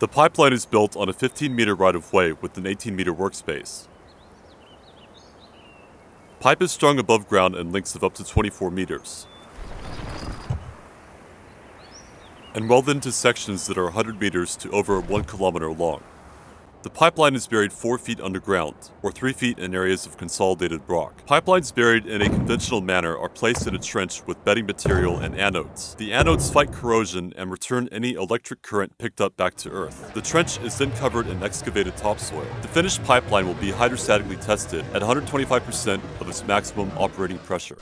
The pipeline is built on a 15 meter right of way with an 18 meter workspace. Pipe is strung above ground in lengths of up to 24 meters. And welded into sections that are 100 meters to over 1 kilometer long. The pipeline is buried 4 feet underground, or 3 feet in areas of consolidated rock. Pipelines buried in a conventional manner are placed in a trench with bedding material and anodes. The anodes fight corrosion and return any electric current picked up back to Earth. The trench is then covered in excavated topsoil. The finished pipeline will be hydrostatically tested at 125% of its maximum operating pressure.